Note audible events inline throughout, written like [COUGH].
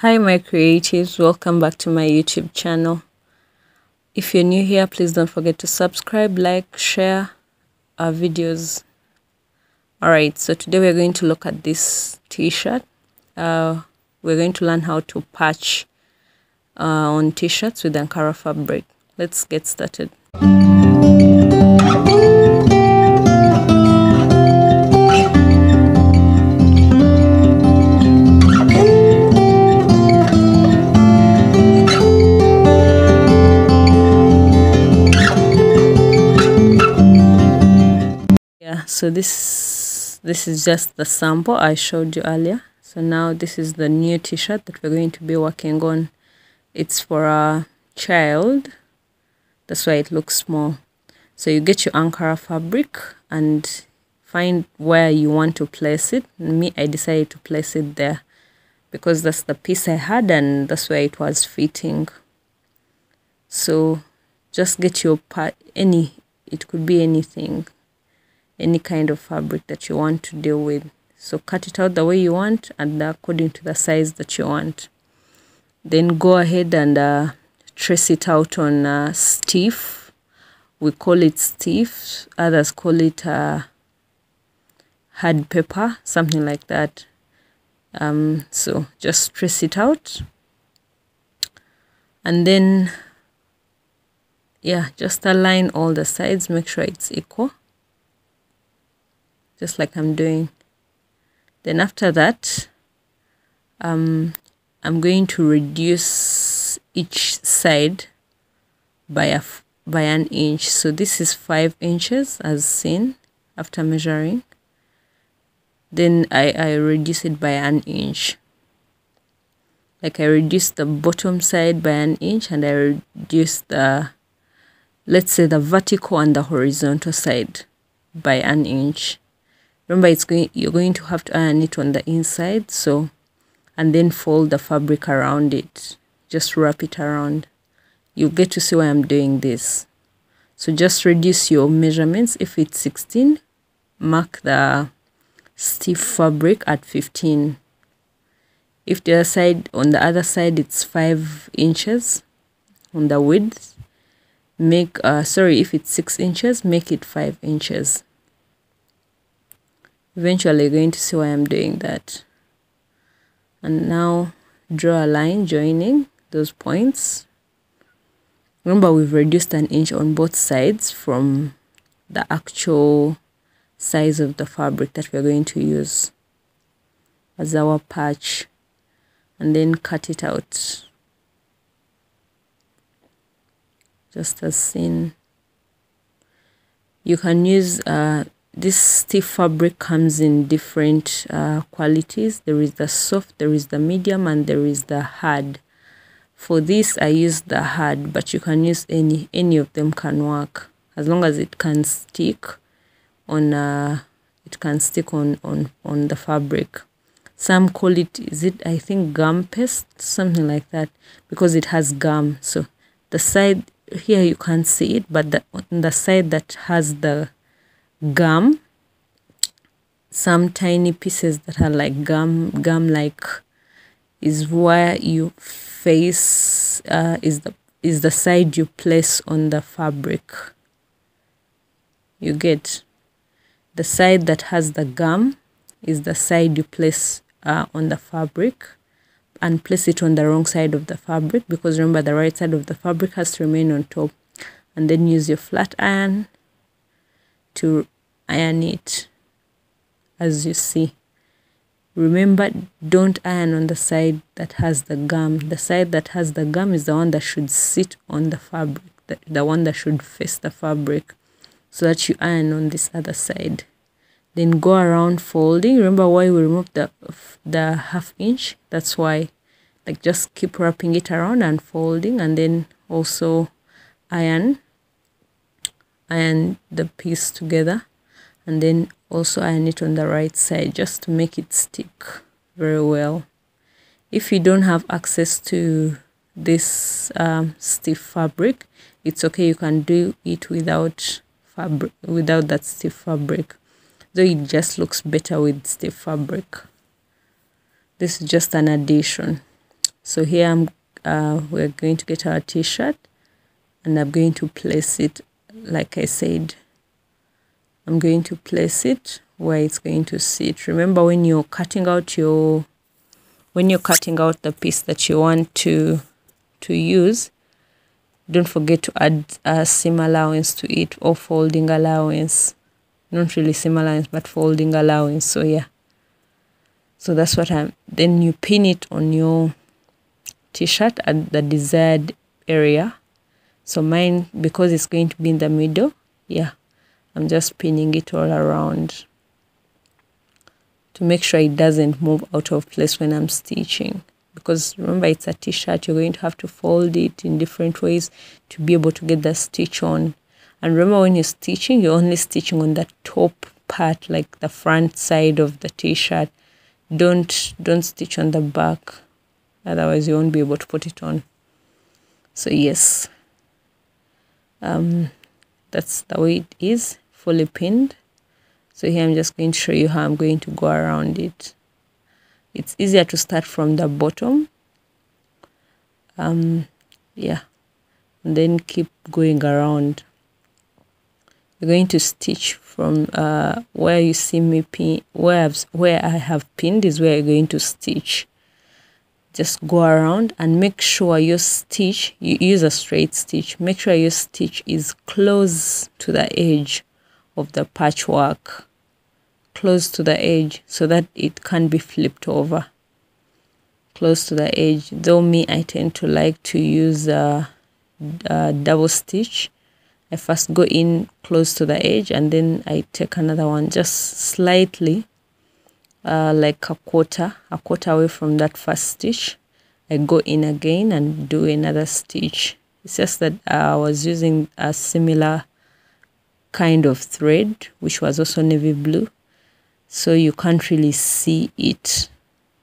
Hi, my creatives, welcome back to my YouTube channel. If you're new here, please don't forget to subscribe, like, share our videos. Alright, so today we're going to look at this t shirt. Uh, we're going to learn how to patch uh, on t shirts with Ankara fabric. Let's get started. So this this is just the sample i showed you earlier. So now this is the new t-shirt that we're going to be working on. It's for a child. That's why it looks small. So you get your ankara fabric and find where you want to place it. Me i decided to place it there because that's the piece i had and that's where it was fitting. So just get your part any it could be anything any kind of fabric that you want to deal with. So cut it out the way you want and according to the size that you want. Then go ahead and uh, trace it out on uh, stiff. We call it stiff. Others call it uh, hard paper, something like that. Um, so just trace it out. And then, yeah, just align all the sides. Make sure it's equal just like I'm doing. Then after that, um, I'm going to reduce each side by a by an inch. So this is five inches as seen after measuring. Then I, I reduce it by an inch. Like I reduce the bottom side by an inch and I reduce the, let's say the vertical and the horizontal side by an inch remember it's going you're going to have to iron it on the inside so and then fold the fabric around it. Just wrap it around. You'll get to see why I'm doing this. So just reduce your measurements. If it's 16 mark the stiff fabric at 15 if the other side on the other side it's 5 inches on the width make uh sorry if it's 6 inches make it 5 inches eventually you're going to see why I'm doing that. And now draw a line joining those points. Remember we've reduced an inch on both sides from the actual size of the fabric that we're going to use as our patch and then cut it out. Just as seen you can use uh, this stiff fabric comes in different uh, qualities. There is the soft there is the medium and there is the hard. For this i use the hard but you can use any any of them can work. As long as it can stick on uh, it can stick on on on the fabric. Some call it is it i think gum paste? Something like that. Because it has gum. So the side here you can't see it but the, on the side that has the gum some tiny pieces that are like gum gum like is where you face uh, is the is the side you place on the fabric. You get the side that has the gum is the side you place uh, on the fabric and place it on the wrong side of the fabric because remember the right side of the fabric has to remain on top and then use your flat iron to iron it. As you see remember don't iron on the side that has the gum. The side that has the gum is the one that should sit on the fabric the, the one that should face the fabric so that you iron on this other side. Then go around folding. Remember why we removed the the half inch? That's why like just keep wrapping it around and folding and then also iron iron the piece together and then also iron it on the right side just to make it stick very well. If you don't have access to this um, stiff fabric it's okay. You can do it without fabric without that stiff fabric. Though it just looks better with stiff fabric. This is just an addition. So here I'm uh, we're going to get our t-shirt and I'm going to place it like I said I'm going to place it where it's going to sit. Remember when you're cutting out your when you're cutting out the piece that you want to to use don't forget to add a seam allowance to it or folding allowance. Not really seam allowance but folding allowance so yeah. So that's what i'm then you pin it on your t-shirt at the desired area so mine because it's going to be in the middle yeah i'm just pinning it all around to make sure it doesn't move out of place when i'm stitching. Because remember it's a t-shirt you're going to have to fold it in different ways to be able to get the stitch on. And remember when you're stitching you're only stitching on the top part like the front side of the t-shirt. Don't don't stitch on the back otherwise you won't be able to put it on. So yes um that's the way it is fully pinned. So here i'm just going to show you how i'm going to go around it. It's easier to start from the bottom. Um yeah. And then keep going around. You're going to stitch from uh, where you see me pin where I've, where I have pinned is where you're going to stitch just go around and make sure your stitch you use a straight stitch make sure your stitch is close to the edge of the patchwork. Close to the edge so that it can be flipped over. Close to the edge. Though me I tend to like to use a, a double stitch. I first go in close to the edge and then I take another one just slightly uh, like a quarter a quarter away from that first stitch. I go in again and do another stitch. It's just that I was using a similar kind of thread which was also navy blue. So you can't really see it.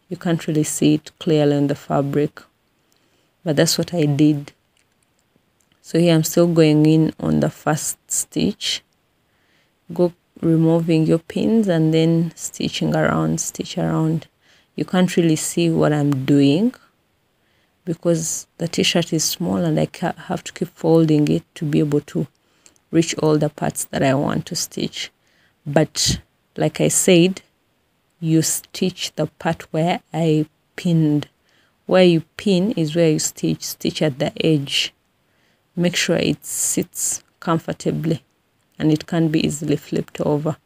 You can't really see it clearly on the fabric. But that's what I did. So here I'm still going in on the first stitch. Go removing your pins and then stitching around stitch around you can't really see what I'm doing because the t-shirt is small and I have to keep folding it to be able to reach all the parts that I want to stitch but like I said, you stitch the part where I pinned. Where you pin is where you stitch, stitch at the edge. Make sure it sits comfortably and it can be easily flipped over.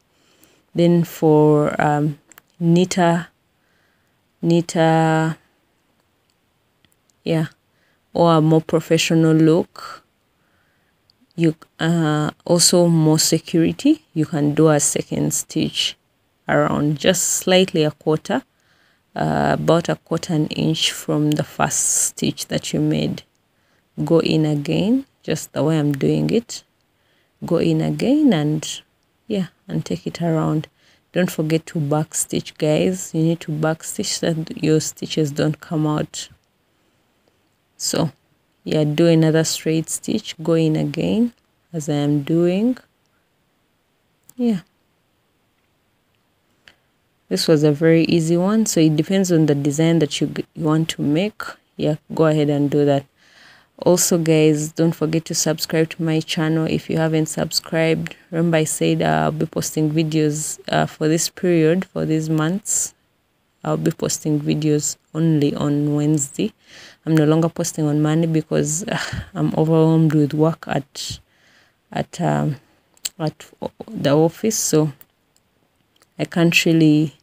Then for um, neater, neater, yeah, or a more professional look, you uh, also more security. You can do a second stitch around just slightly a quarter uh, about a quarter an inch from the first stitch that you made. Go in again just the way I'm doing it go in again and yeah and take it around. Don't forget to back stitch guys. You need to back stitch so that your stitches don't come out. So yeah do another straight stitch. Go in again as I am doing. Yeah. This was a very easy one. So it depends on the design that you, you want to make. Yeah go ahead and do that also guys don't forget to subscribe to my channel if you haven't subscribed. Remember i said uh, i'll be posting videos uh, for this period for these months. I'll be posting videos only on wednesday. I'm no longer posting on Monday because uh, I'm overwhelmed with work at at um, at the office, so I can't really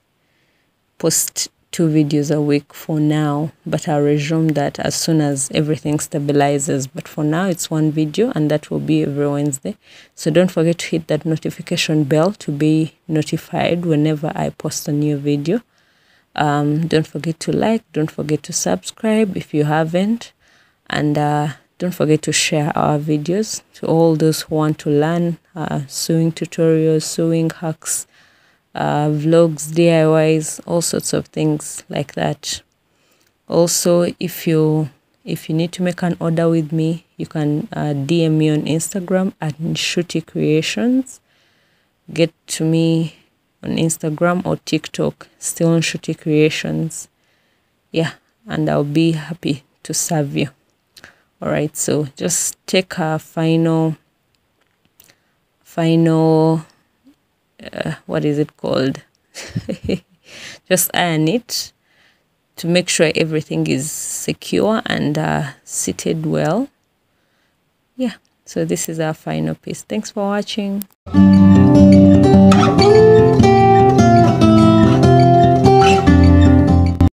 post two videos a week for now. But I'll resume that as soon as everything stabilizes. But for now, it's one video, and that will be every Wednesday. So don't forget to hit that notification bell to be notified whenever I post a new video. Um, don't forget to like, don't forget to subscribe if you haven't, and uh, don't forget to share our videos to all those who want to learn uh, sewing tutorials, sewing hacks, uh, vlogs, DIYs, all sorts of things like that. Also, if you if you need to make an order with me, you can uh, DM me on Instagram at Nshuti Creations. Get to me on Instagram or TikTok, still Nshuti Creations. Yeah, and I'll be happy to serve you all right so just take a final final uh, what is it called? [LAUGHS] Just iron it to make sure everything is secure and uh, seated well. Yeah so this is our final piece. Thanks for watching